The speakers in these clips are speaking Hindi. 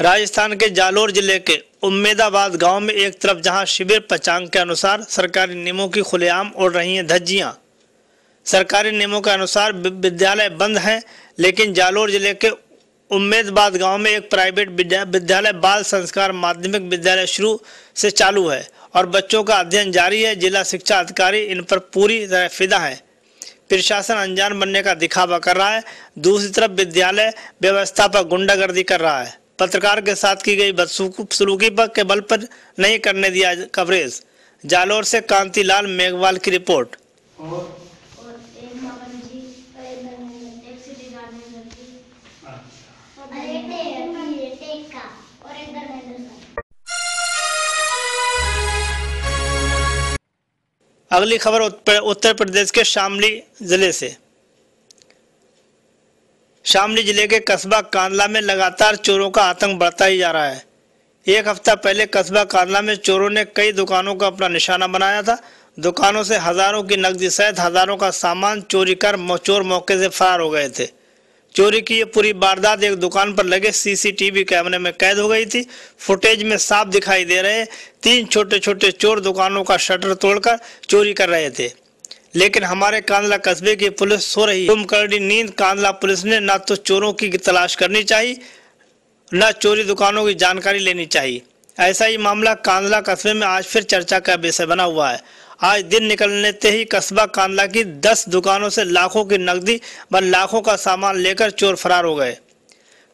राजस्थान के जालोर ज़िले के उम्मेदाबाद गाँव में एक तरफ़ जहाँ शिविर पचांग के अनुसार सरकारी नियमों की खुलेआम उड़ रही हैं धज्जियाँ। सरकारी नियमों के अनुसार विद्यालय बंद हैं, लेकिन जालोर ज़िले के उम्मेदबाद गाँव में एक प्राइवेट विद्या- विद्यालय बाल संस्कार माध्यमिक विद्यालय शुरू से चालू है और बच्चों का अध्ययन जारी है। जिला शिक्षा अधिकारी इन पर पूरी तरह फिदा है। प्रशासन अनजान बनने का दिखावा कर रहा है। दूसरी तरफ़ विद्यालय व्यवस्था पर गुंडागर्दी कर रहा है। पत्रकार के साथ की गई बदसलूकी पर के बल पर नहीं करने दिया कवरेज। जालोर से कांतिलाल मेघवाल की रिपोर्ट। अगली खबर उत्तर प्रदेश के शामली ज़िले से। शामली ज़िले के कस्बा कांदला में लगातार चोरों का आतंक बढ़ता ही जा रहा है। एक हफ़्ता पहले कस्बा कांदला में चोरों ने कई दुकानों का अपना निशाना बनाया था। दुकानों से हज़ारों की नकदी सहित हज़ारों का सामान चोरी कर चोर मौके से फरार हो गए थे। चोरी की ये पूरी वारदात एक दुकान पर लगे सीसीटीवी कैमरे में कैद हो गई थी। फुटेज में साफ़ दिखाई दे रहे। तीन छोटे छोटे चोर दुकानों का शटर तोड़कर चोरी कर रहे थे। लेकिन हमारे कांदला कस्बे की पुलिस सो रही तुम करड़ी नींद, कांदला पुलिस ने न तो चोरों की तलाश करनी चाहिए, न चोरी दुकानों की जानकारी लेनी चाहिए। ऐसा ही मामला कांदला कस्बे में आज फिर चर्चा का विषय बना हुआ है। आज दिन निकलने ही कस्बा कांदला की दस दुकानों से लाखों की नकदी व लाखों का सामान लेकर चोर फरार हो गए।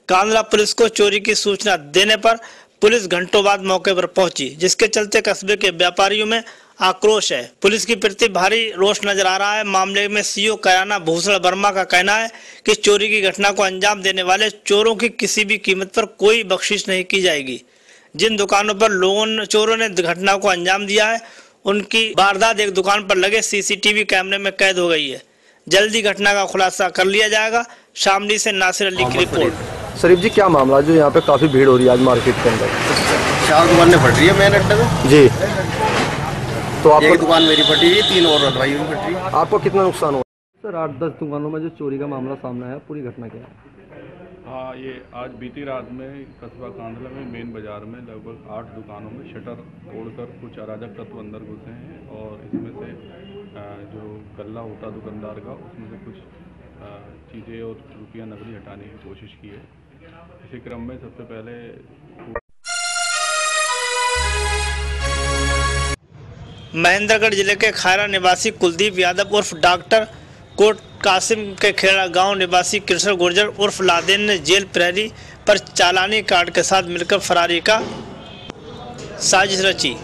कांदला पुलिस को चोरी की सूचना देने पर पुलिस घंटों बाद मौके पर पहुँची, जिसके चलते कस्बे के व्यापारियों में आक्रोश है। पुलिस के प्रति भारी रोष नज़र आ रहा है। मामले में सीओ कयाना भूषण वर्मा का कहना है कि चोरी की घटना को अंजाम देने वाले चोरों की किसी भी कीमत पर कोई बख्शिश नहीं की जाएगी। जिन दुकानों पर लोगों ने चोरों ने घटना को अंजाम दिया है उनकी वारदात एक दुकान पर लगे सीसीटीवी कैमरे में कैद हो गई है। जल्दी घटना का खुलासा कर लिया जाएगा। शामली से नासिर अली की रिपोर्ट। शरीफ जी क्या मामला जो यहाँ पे काफ़ी भीड़ हो रही है आज मार्केट के अंदर? चार दुकानें फट रही है मेन अड्डे में जी। तो एक आपको दुकान मेरी फटी हुई तीन और हलवाई की फट आपको कितना नुकसान हुआ? सर आठ दस दुकानों में जो चोरी का मामला सामने आया पूरी घटना क्या है? हाँ ये आज बीती रात में कस्बा कांधला में मेन बाज़ार में लगभग आठ दुकानों में शटर तोड़कर कुछ अराजक तत्व अंदर घुसे हैं और इसमें से जो गल्ला होता दुकानदार का उसमें से कुछ चीज़ें और रुपया नकली हटाने की कोशिश की है। इसी क्रम में सबसे पहले महेंद्रगढ़ ज़िले के खैरा निवासी कुलदीप यादव उर्फ़ डॉक्टर कोट कासिम के खेड़ा गाँव निवासी कृष्ण गुर्जर उर्फ़ लादेन ने जेल प्रहरी पर चालानी कार्ड के साथ मिलकर फरारी का साजिश रची।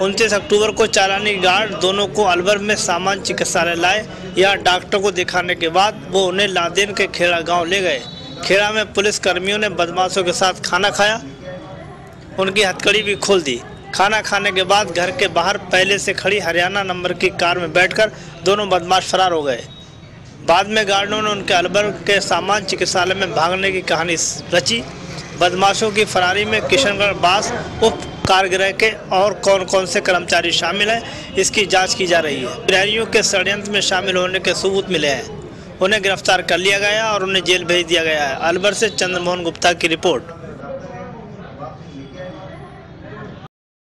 उनतीस अक्टूबर को चालानी गार्ड दोनों को अलवर में सामान चिकित्सालय लाए या डॉक्टर को दिखाने के बाद वो उन्हें लादेन के खेड़ा गाँव ले गए। खेड़ा में पुलिस कर्मियों ने बदमाशों के साथ खाना खाया। उनकी हथकड़ी भी खोल दी। खाना खाने के बाद घर के बाहर पहले से खड़ी हरियाणा नंबर की कार में बैठकर दोनों बदमाश फरार हो गए। बाद में गार्डों ने उनके अलवर के सामान चिकित्सालय में भागने की कहानी रची। बदमाशों की फरारी में किशनगढ़ बास उप कारगृह के और कौन कौन से कर्मचारी शामिल हैं, इसकी जाँच की जा रही है। प्रहरियों के षडयंत्र में शामिल होने के सबूत मिले हैं। उन्हें गिरफ़्तार कर लिया गया और उन्हें जेल भेज दिया गया है। अलवर से चंद्रमोहन गुप्ता की रिपोर्ट।